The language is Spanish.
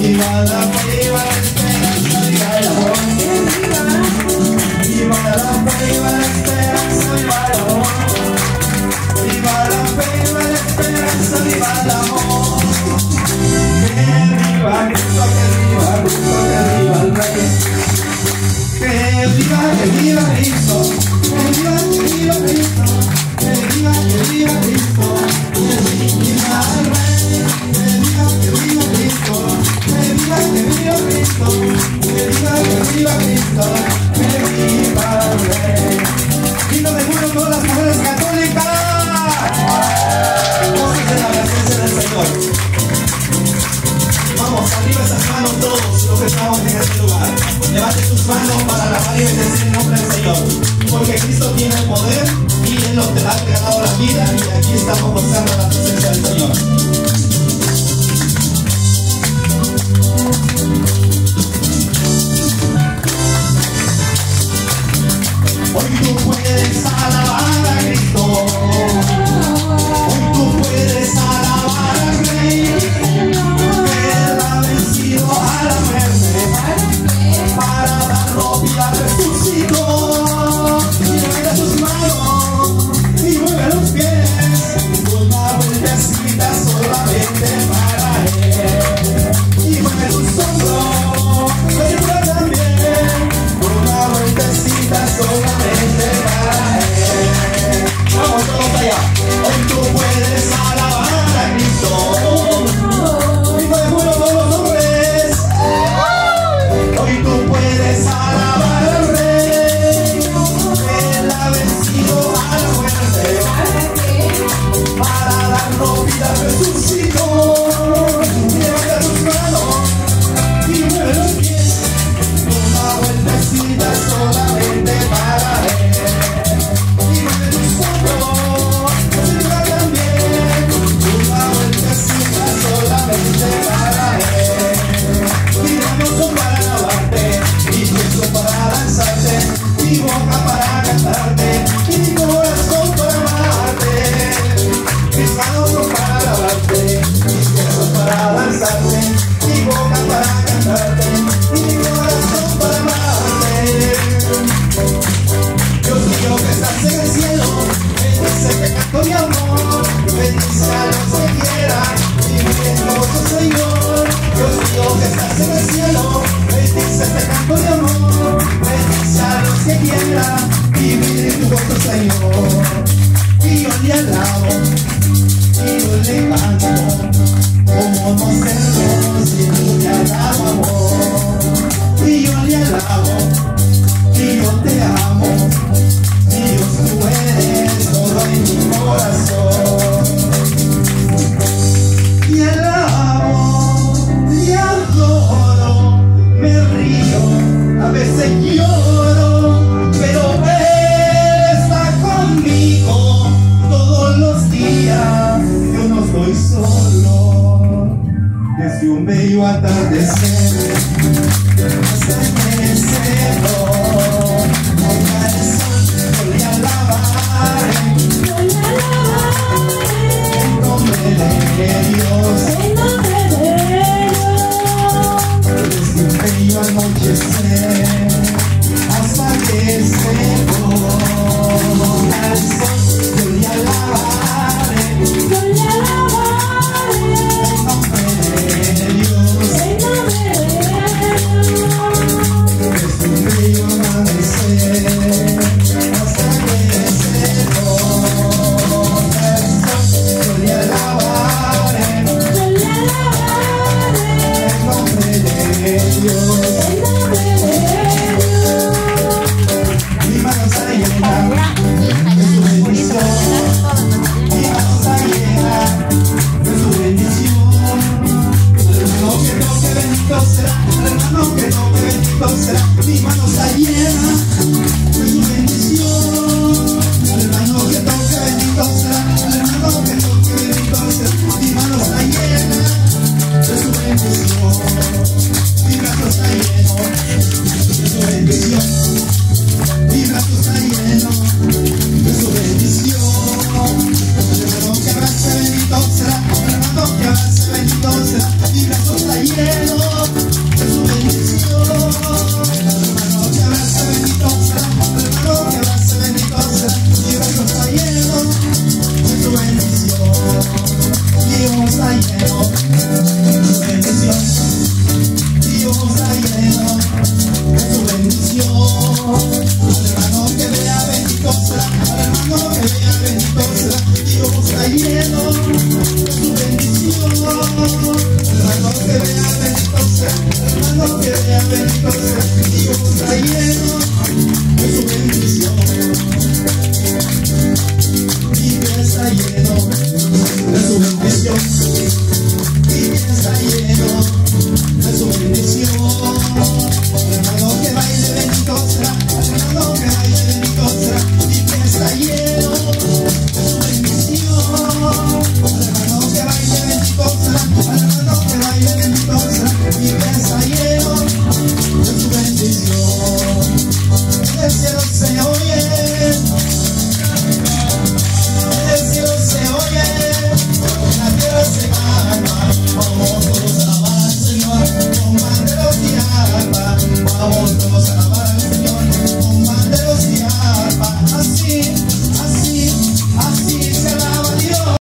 Viva la viva la esperanza y el amor. Viva la viva la esperanza. Levante sus manos para lavar y bendecir el nombre del Señor. Porque Cristo tiene el poder y Él nos ha regalado la vida y aquí estamos gozando la presencia del Señor. veces lloro, pero Él está conmigo todos los días. Yo no estoy solo desde un bello atardecer. bendición, hermano que vea bendición, trayendo su bendición.